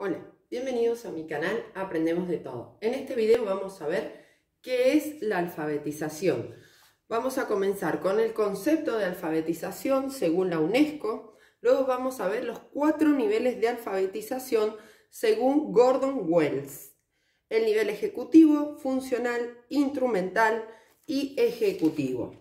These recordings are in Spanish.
Hola, bienvenidos a mi canal Aprendemos de Todo. En este video vamos a ver qué es la alfabetización. Vamos a comenzar con el concepto de alfabetización según la UNESCO. Luego vamos a ver los cuatro niveles de alfabetización según Gordon Wells. El nivel ejecutivo, funcional, instrumental y ejecutivo.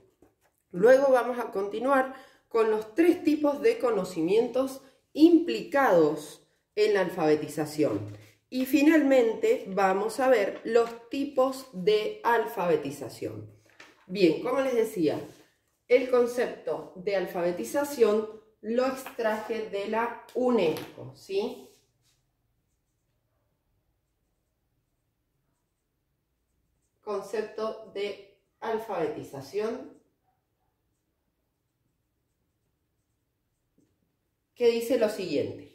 Luego vamos a continuar con los tres tipos de conocimientos implicados en la alfabetización. Y finalmente vamos a ver los tipos de alfabetización. Bien, como les decía, el concepto de alfabetización lo extraje de la UNESCO, ¿sí? Concepto de alfabetización que dice lo siguiente.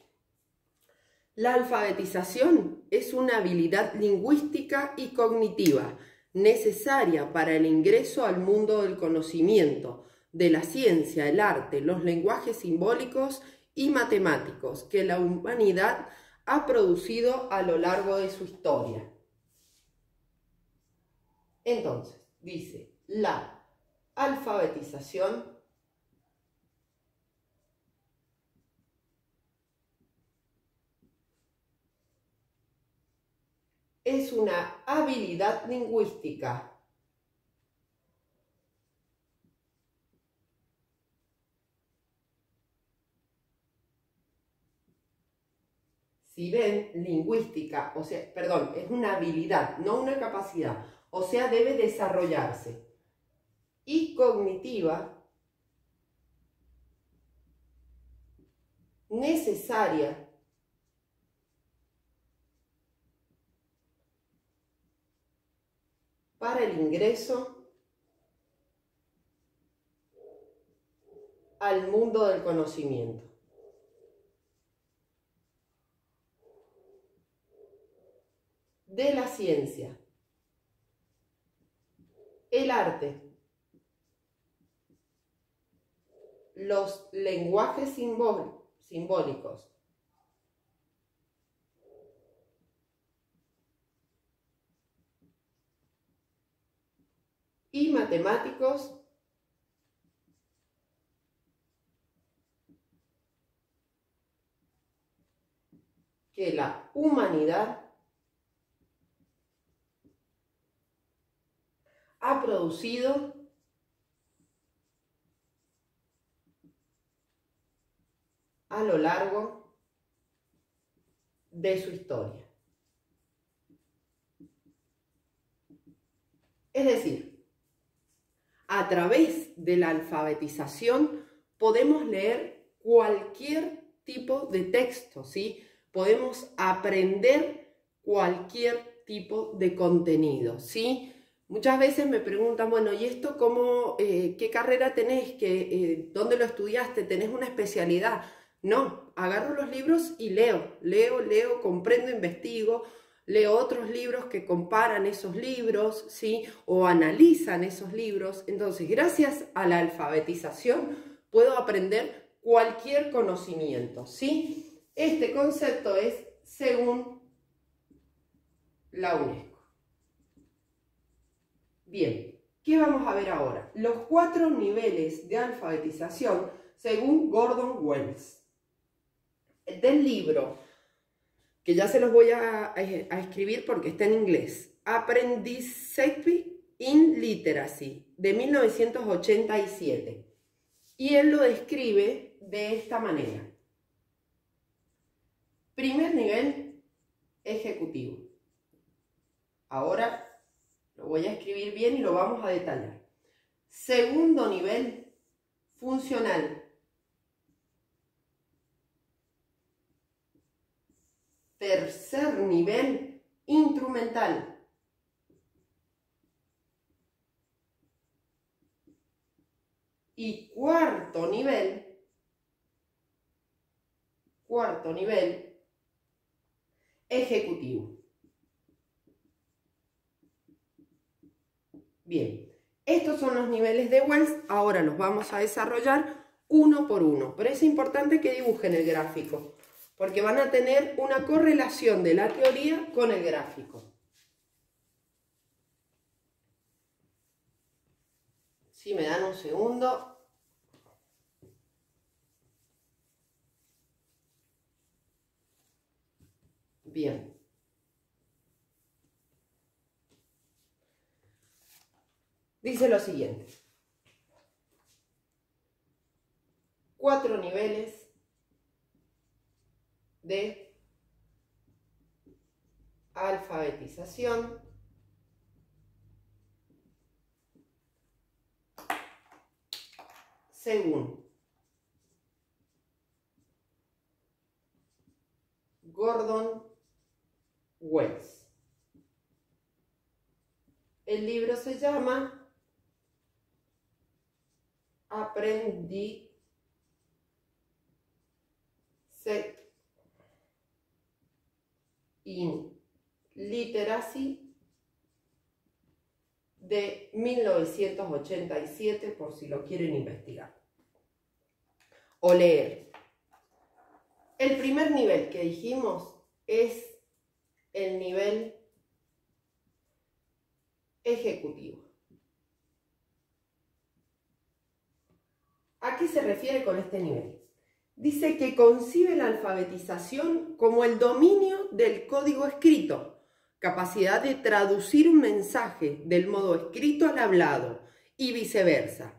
La alfabetización es una habilidad lingüística y cognitiva necesaria para el ingreso al mundo del conocimiento, de la ciencia, el arte, los lenguajes simbólicos y matemáticos que la humanidad ha producido a lo largo de su historia. Entonces, dice, la alfabetización es una habilidad lingüística. Si ven, lingüística, o sea, perdón, es una habilidad, no una capacidad, o sea, debe desarrollarse. Y cognitiva, necesaria para el ingreso al mundo del conocimiento. De la ciencia, el arte, los lenguajes simbólicos, y matemáticos que la humanidad ha producido a lo largo de su historia. Es decir, a través de la alfabetización podemos leer cualquier tipo de texto, ¿sí? Podemos aprender cualquier tipo de contenido, ¿sí? Muchas veces me preguntan, bueno, ¿y esto cómo, eh, qué carrera tenés? ¿Qué, eh, ¿Dónde lo estudiaste? ¿Tenés una especialidad? No, agarro los libros y leo, leo, leo, comprendo, investigo, leo otros libros que comparan esos libros, ¿sí? O analizan esos libros. Entonces, gracias a la alfabetización, puedo aprender cualquier conocimiento, ¿sí? Este concepto es según la UNESCO. Bien, ¿qué vamos a ver ahora? Los cuatro niveles de alfabetización según Gordon Wells. Del libro que ya se los voy a, escribir porque está en inglés. Aprendizaje in Literacy, de 1987. Y él lo describe de esta manera. Primer nivel, ejecutivo. Ahora lo voy a escribir bien y lo vamos a detallar. Segundo nivel, funcional. Tercer nivel instrumental. Y cuarto nivel, cuarto nivel ejecutivo. Bien, estos son los niveles de Wells, ahora los vamos a desarrollar uno por uno, pero es importante que dibujen el gráfico porque van a tener una correlación de la teoría con el gráfico. Si me dan un segundo. Bien. Dice lo siguiente. Cuatro niveles de alfabetización según Gordon Wells. El libro se llama Aprendí Set in Literacy de 1987 por si lo quieren investigar o leer. El primer nivel que dijimos es el nivel ejecutivo. ¿A qué se refiere con este nivel? Dice que concibe la alfabetización como el dominio del código escrito, capacidad de traducir un mensaje del modo escrito al hablado y viceversa.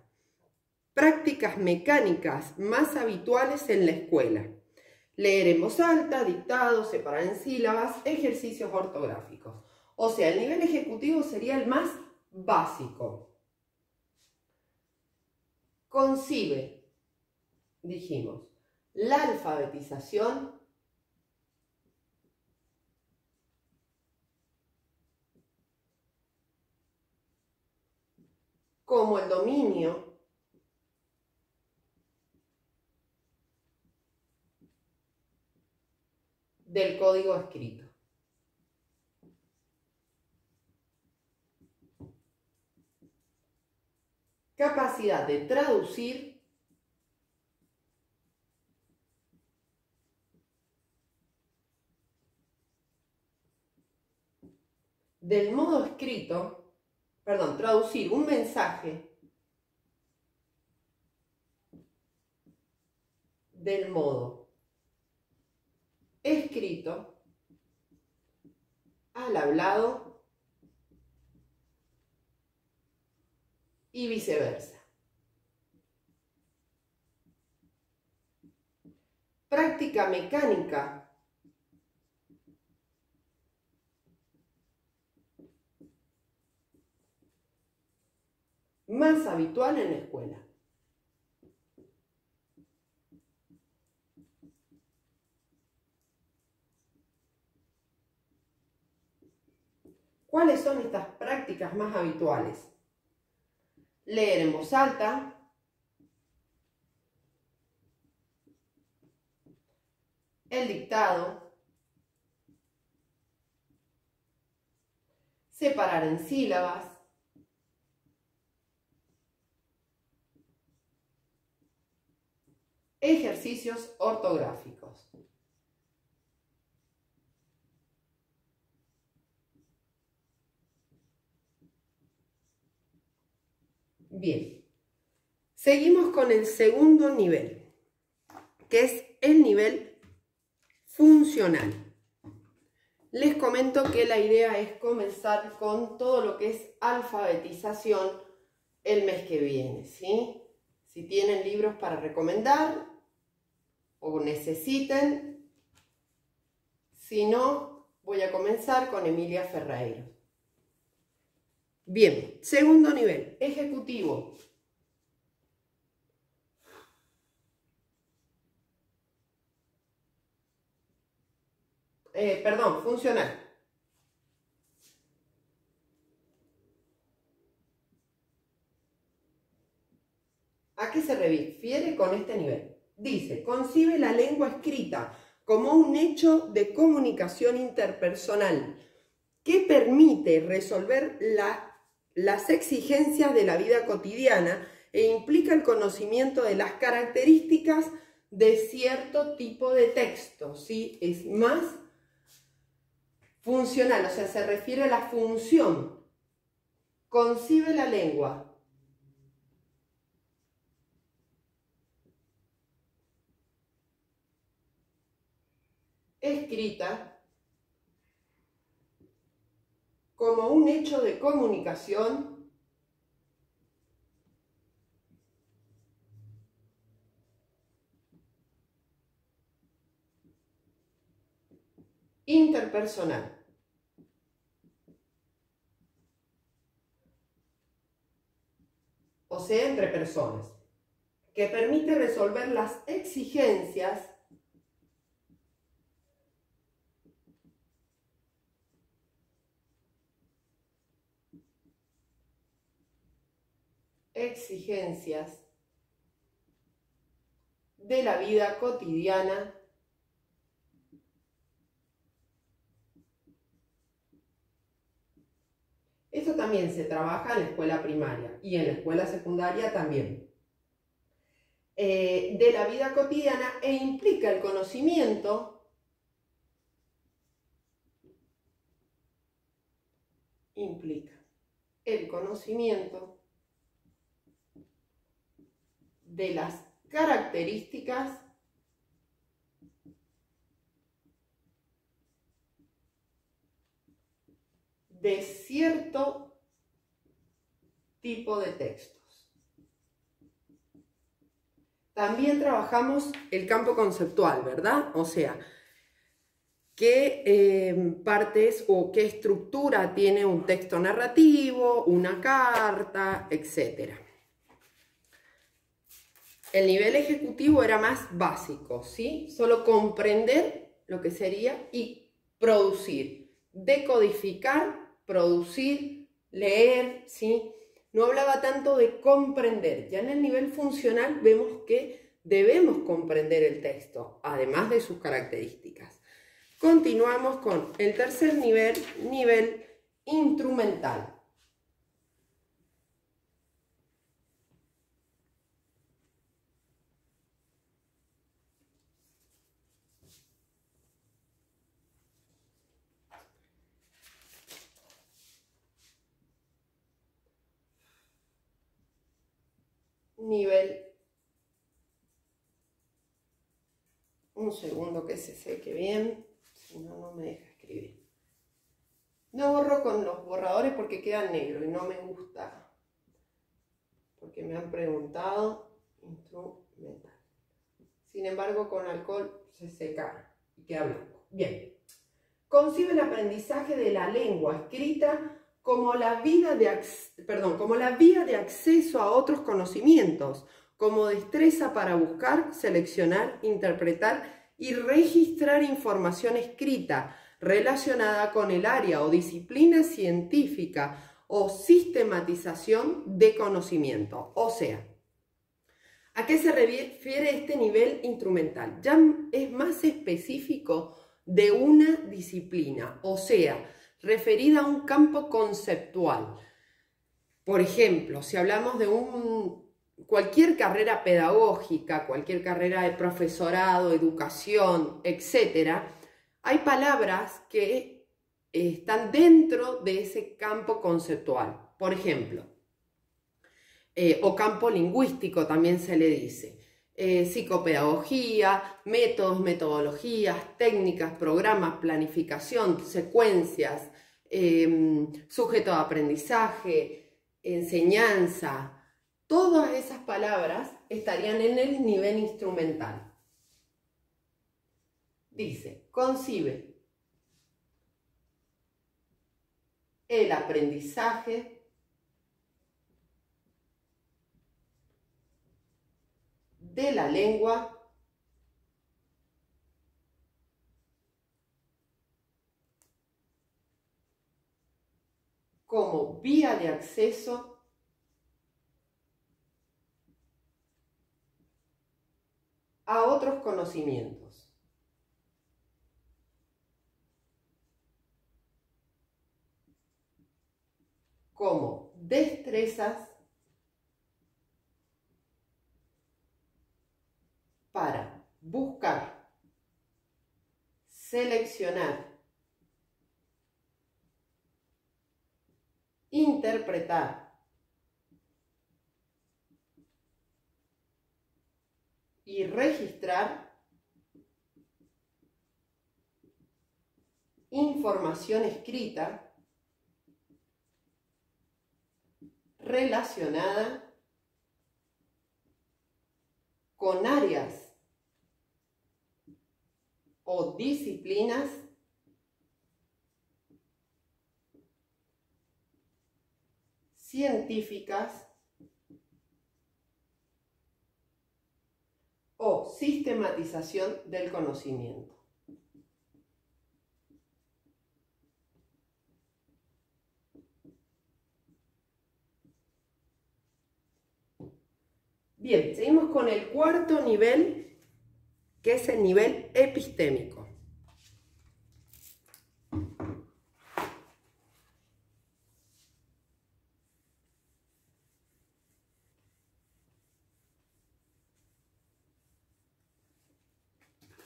Prácticas mecánicas más habituales en la escuela. Leer en voz alta, dictado, separar en sílabas, ejercicios ortográficos. O sea, el nivel ejecutivo sería el más básico. Concibe, dijimos, la alfabetización como el dominio del código escrito. Capacidad de traducir del modo escrito, perdón, traducir un mensaje del modo escrito al hablado y viceversa. Práctica mecánica. Más habitual en la escuela. ¿Cuáles son estas prácticas más habituales? Leer en voz alta, el dictado, separar en sílabas, ejercicios ortográficos. Bien, seguimos con el segundo nivel, que es el nivel funcional. Les comento que la idea es comenzar con todo lo que es alfabetización el mes que viene, ¿sí? Si tienen libros para recomendar o necesiten, si no, voy a comenzar con Emilia Ferreiro. Bien, segundo nivel, ejecutivo. Eh, perdón, funcional. ¿A qué se refiere con este nivel? Dice, concibe la lengua escrita como un hecho de comunicación interpersonal que permite resolver la las exigencias de la vida cotidiana e implica el conocimiento de las características de cierto tipo de texto, ¿sí? Es más funcional, o sea, se refiere a la función. Concibe la lengua. Escrita como un hecho de comunicación interpersonal. O sea, entre personas, que permite resolver las exigencias exigencias de la vida cotidiana Esto también se trabaja en la escuela primaria y en la escuela secundaria también. Eh, de la vida cotidiana e implica el conocimiento implica el conocimiento de las características de cierto tipo de textos. También trabajamos el campo conceptual, ¿verdad? O sea, qué eh, partes o qué estructura tiene un texto narrativo, una carta, etc. El nivel ejecutivo era más básico, ¿sí? Solo comprender lo que sería y producir, decodificar producir, leer, ¿sí? No hablaba tanto de comprender. Ya en el nivel funcional vemos que debemos comprender el texto, además de sus características. Continuamos con el tercer nivel, nivel instrumental. Nivel. Un segundo que se seque bien, si no, no me deja escribir. No borro con los borradores porque queda negro y no me gusta. Porque me han preguntado instrumental. Sin embargo, con alcohol se seca y queda blanco. Bien. Concibe el aprendizaje de la lengua escrita como la, vía de acceso a otros conocimientos, como destreza para buscar, seleccionar, interpretar y registrar información escrita relacionada con el área o disciplina científica o sistematización de conocimiento. O sea, ¿a qué se refiere este nivel instrumental? Ya es más específico de una disciplina, o sea, referida a un campo conceptual. Por ejemplo, si hablamos de un, cualquier carrera pedagógica, cualquier carrera de profesorado, educación, etc., hay palabras que están dentro de ese campo conceptual. Por ejemplo, eh, o campo lingüístico también se le dice. Eh, psicopedagogía, métodos, metodologías, técnicas, programas, planificación, secuencias, em, sujeto de aprendizaje, enseñanza, todas esas palabras estarían en el nivel instrumental. Dice, concibe el aprendizaje de la lengua como vía de acceso a otros conocimientos. como destrezas para seleccionar, interpretar y registrar información escrita relacionada con áreas o disciplinas científicas o sistematización del conocimiento. Bien, seguimos con el cuarto nivel, que es el nivel epistémico.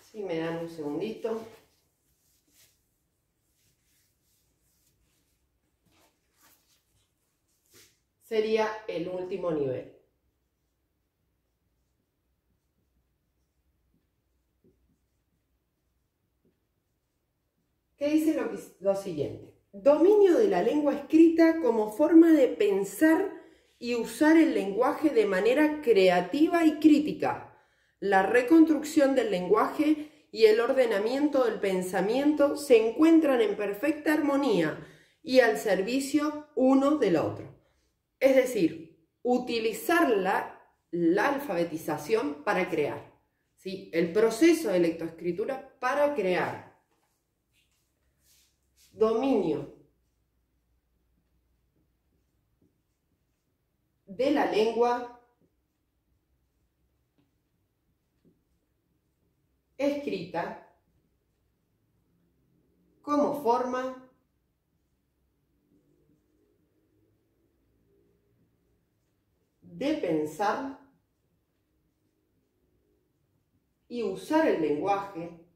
Si me dan un segundito. Sería el último nivel. ¿Qué dice lo, lo siguiente. Dominio de la lengua escrita como forma de pensar y usar el lenguaje de manera creativa y crítica. La reconstrucción del lenguaje y el ordenamiento del pensamiento se encuentran en perfecta armonía y al servicio uno del otro. Es decir, utilizar la, la alfabetización para crear. ¿sí? El proceso de lectoescritura para crear dominio de la lengua escrita como forma de pensar y usar el lenguaje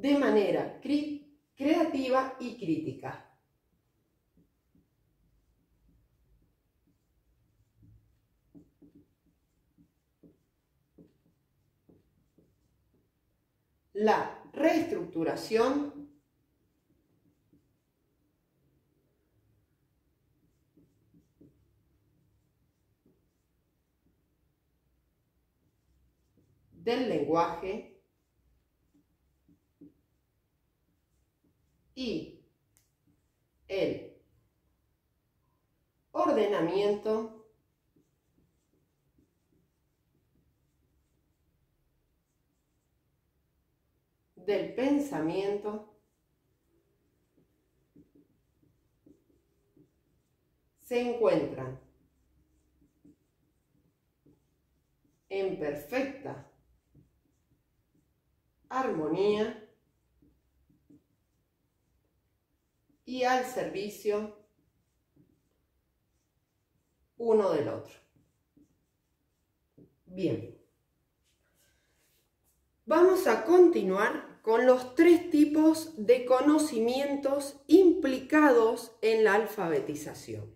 de manera creativa y crítica. La reestructuración del lenguaje y el ordenamiento del pensamiento se encuentran en perfecta armonía y al servicio uno del otro. Bien. Vamos a continuar con los tres tipos de conocimientos implicados en la alfabetización.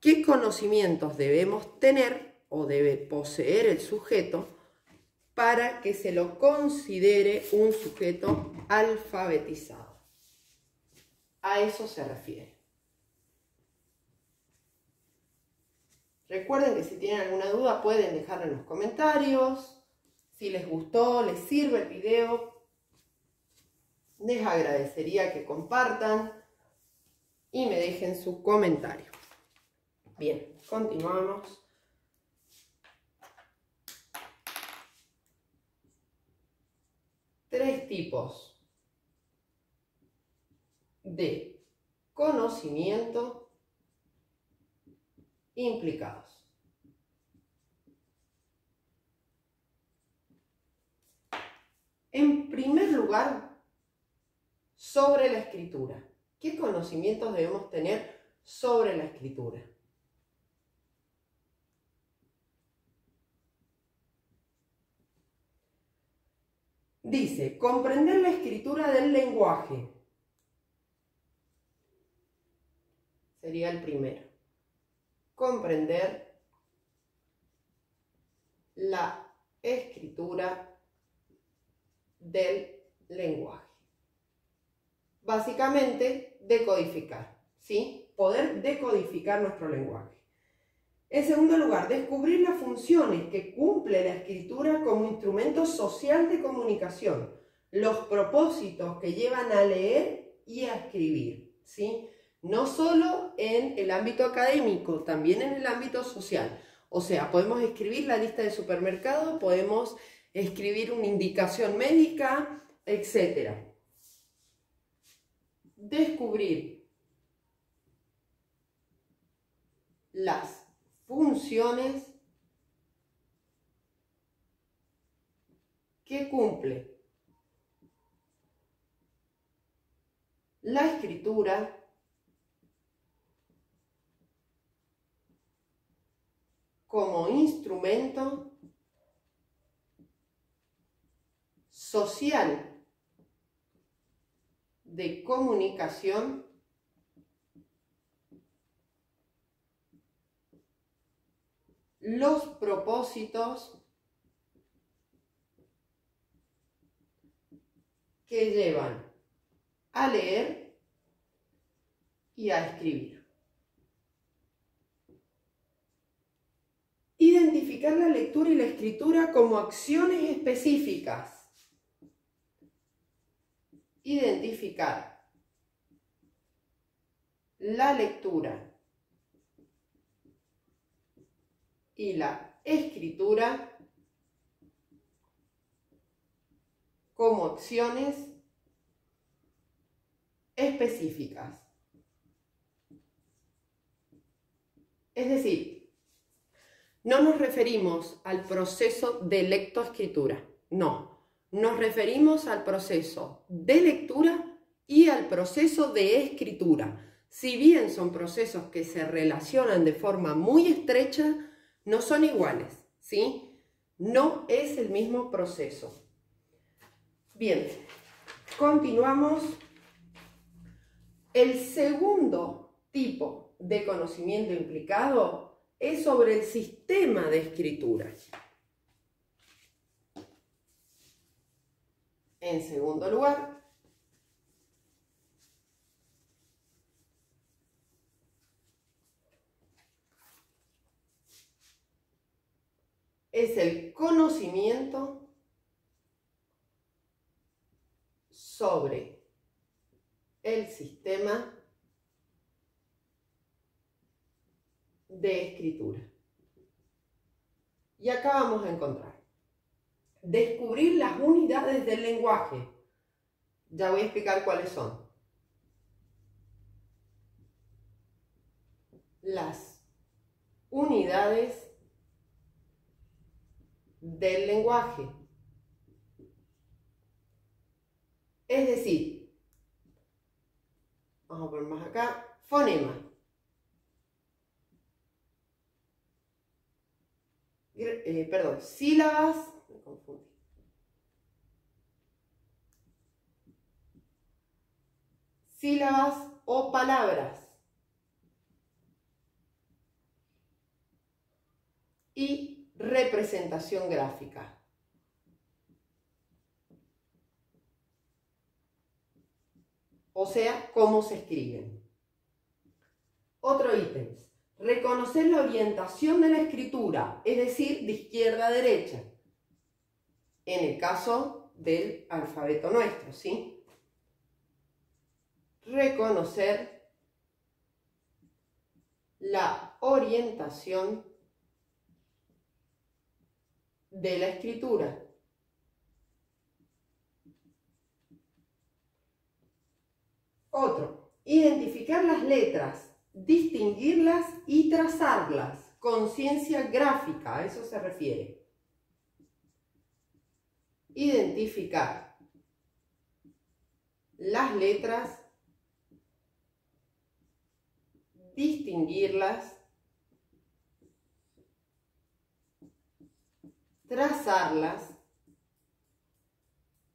¿Qué conocimientos debemos tener o debe poseer el sujeto para que se lo considere un sujeto alfabetizado? A eso se refiere. Recuerden que si tienen alguna duda pueden dejarla en los comentarios. Si les gustó, les sirve el video, les agradecería que compartan y me dejen su comentario. Bien, continuamos. Tres tipos de conocimiento implicados. En primer lugar, sobre la escritura. ¿Qué conocimientos debemos tener sobre la escritura? Dice, comprender la escritura del lenguaje, Sería el primero. Comprender la escritura del lenguaje. Básicamente, decodificar, ¿sí? Poder decodificar nuestro lenguaje. En segundo lugar, descubrir las funciones que cumple la escritura como instrumento social de comunicación, los propósitos que llevan a leer y a escribir, ¿sí? No solo en el ámbito académico, también en el ámbito social. O sea, podemos escribir la lista de supermercado, podemos escribir una indicación médica, etc. Descubrir las funciones que cumple la escritura como instrumento social de comunicación los propósitos que llevan a leer y a escribir. Identificar la lectura y la escritura como acciones específicas. Identificar la lectura y la escritura como acciones específicas. Es decir, no nos referimos al proceso de lectoescritura, no. Nos referimos al proceso de lectura y al proceso de escritura. Si bien son procesos que se relacionan de forma muy estrecha, no son iguales, ¿sí? No es el mismo proceso. Bien, continuamos. El segundo tipo de conocimiento implicado es sobre el sistema de escritura. En segundo lugar, es el conocimiento sobre el sistema de escritura. Y acá vamos a encontrar. Descubrir las unidades del lenguaje. Ya voy a explicar cuáles son. Las unidades del lenguaje. Es decir, vamos a poner más acá, fonema. Eh, perdón, sílabas, me confundí. Sílabas o palabras. Y representación gráfica. O sea, cómo se escriben. Otro ítem reconocer la orientación de la escritura, es decir, de izquierda a derecha, en el caso del alfabeto nuestro, ¿sí? Reconocer la orientación de la escritura. Otro, identificar las letras distinguirlas y trazarlas. Conciencia gráfica, a eso se refiere. Identificar las letras, distinguirlas, trazarlas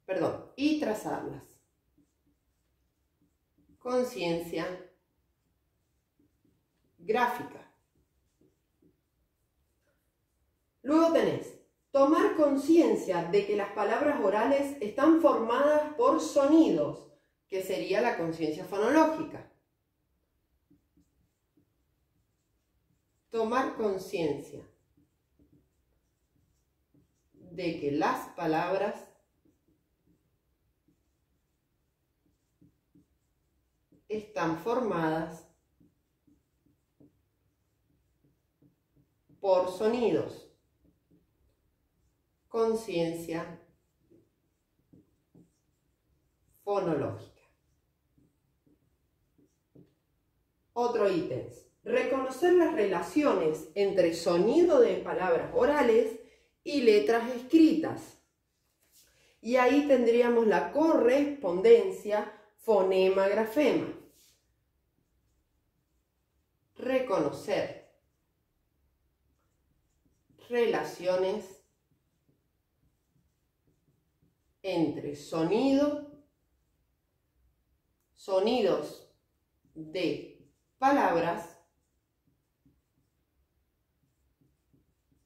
perdón, y trazarlas. Conciencia gráfica. Luego tenés tomar conciencia de que las palabras orales están formadas por sonidos, que sería la conciencia fonológica. Tomar conciencia de que las palabras están formadas por sonidos, conciencia fonológica. Otro ítem, reconocer las relaciones entre sonido de palabras orales y letras escritas. Y ahí tendríamos la correspondencia fonema-grafema. Reconocer relaciones entre sonido, sonidos de palabras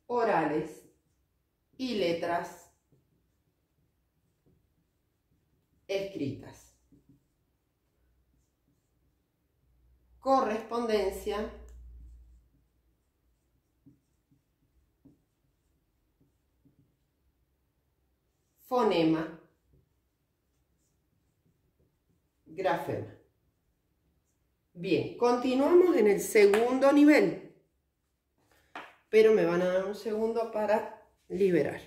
orales y letras escritas. Correspondencia fonema, grafema. Bien, continuamos en el segundo nivel, pero me van a dar un segundo para liberar.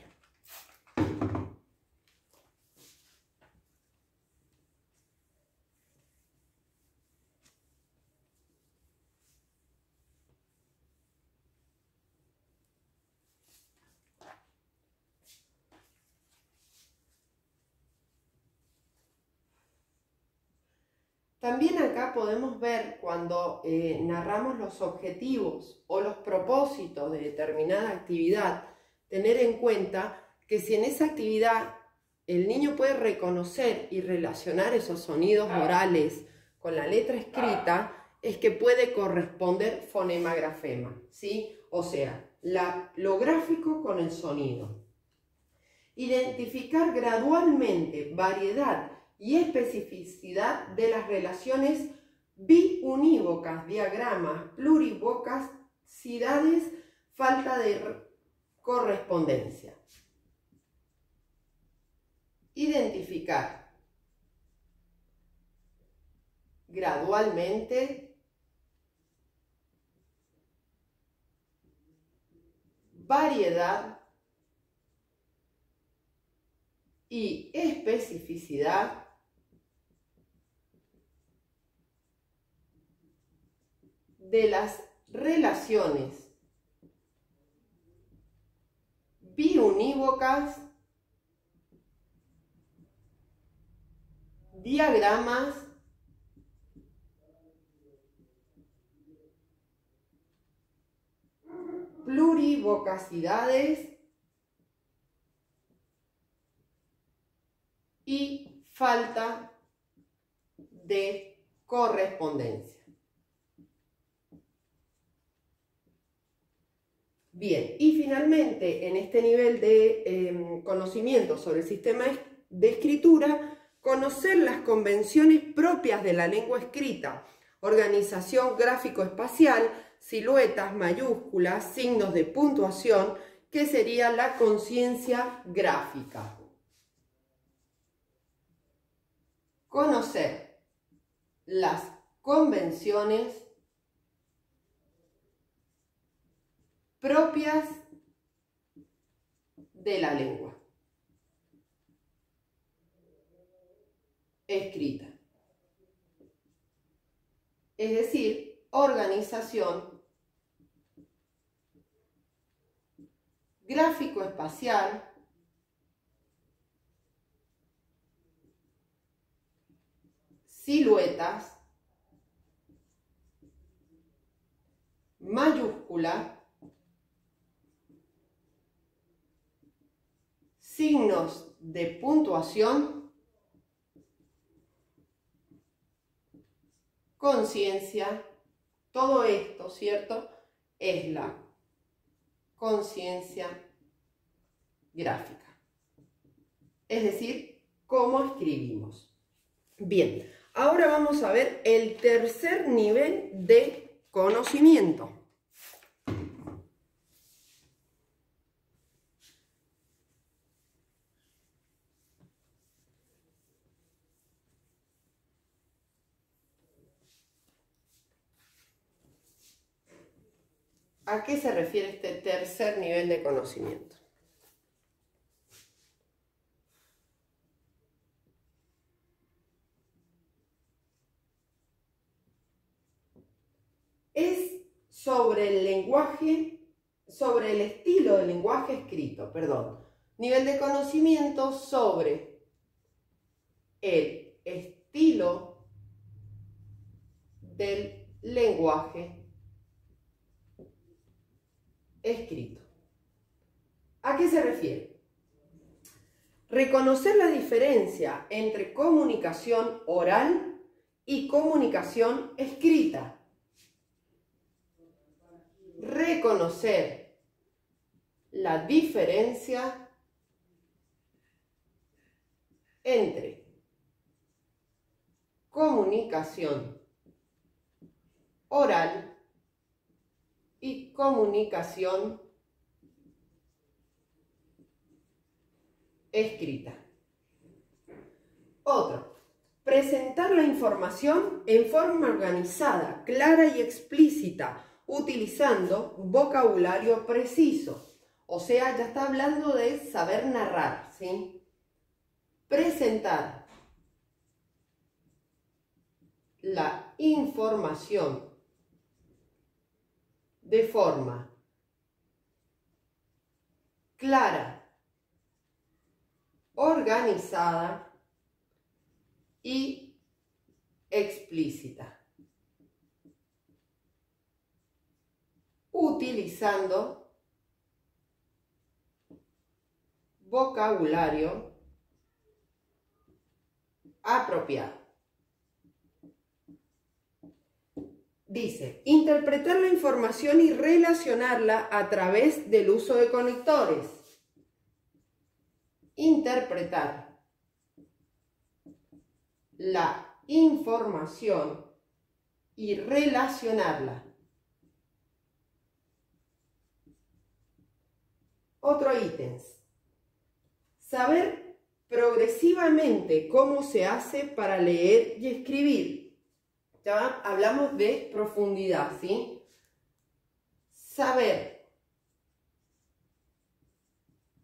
También acá podemos ver cuando eh, narramos los objetivos o los propósitos de determinada actividad, tener en cuenta que si en esa actividad el niño puede reconocer y relacionar esos sonidos ah. orales con la letra escrita, es que puede corresponder fonema-grafema, ¿sí? O sea, lo gráfico con el sonido. Identificar gradualmente variedad y especificidad de las relaciones biunívocas, diagramas, plurivocacidades, falta de correspondencia. Identificar. Gradualmente. Variedad. Y especificidad de las relaciones biunívocas, diagramas, plurivocacidades y falta de correspondencia. Bien, y finalmente en este nivel de em, conocimiento sobre el sistema de escritura, conocer las convenciones propias de la lengua escrita, organización gráfico-espacial, siluetas, mayúsculas, signos de puntuación, que sería la conciencia gráfica. Conocer las convenciones propias de la lengua. Escrita. Es decir, organización gráfico-espacial siluetas mayúscula signos de puntuación, conciencia, todo esto, ¿cierto? Es la conciencia gráfica. Es decir, cómo escribimos. Bien, ahora vamos a ver el tercer nivel de conocimiento. ¿A qué se refiere este tercer nivel de conocimiento? Es sobre el lenguaje, sobre el estilo del lenguaje escrito, perdón. Nivel de conocimiento sobre el estilo del lenguaje escrito. ¿A qué se refiere? Reconocer la diferencia entre comunicación oral y comunicación escrita. Reconocer la diferencia entre comunicación oral y comunicación escrita. Otro, presentar la información en forma organizada, clara y explícita, utilizando vocabulario preciso. O sea, ya está hablando de saber narrar, ¿sí? Presentar la información de forma clara, organizada y explícita. Utilizando vocabulario apropiado. Dice, interpretar la información y relacionarla a través del uso de conectores. Interpretar la información y relacionarla. Otro ítem. Saber progresivamente cómo se hace para leer y escribir ya hablamos de profundidad, ¿sí? Saber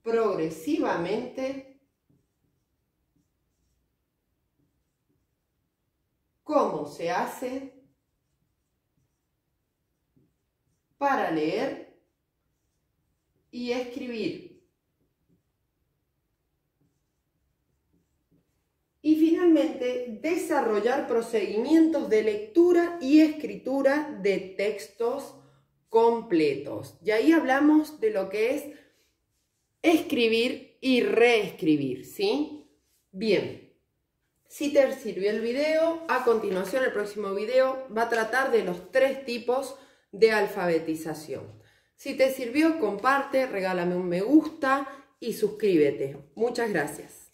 progresivamente cómo se hace para leer y escribir. Y finalmente, desarrollar procedimientos de lectura y escritura de textos completos. Y ahí hablamos de lo que es escribir y reescribir, ¿sí? Bien, si te sirvió el video, a continuación el próximo video va a tratar de los tres tipos de alfabetización. Si te sirvió, comparte, regálame un me gusta y suscríbete. Muchas gracias.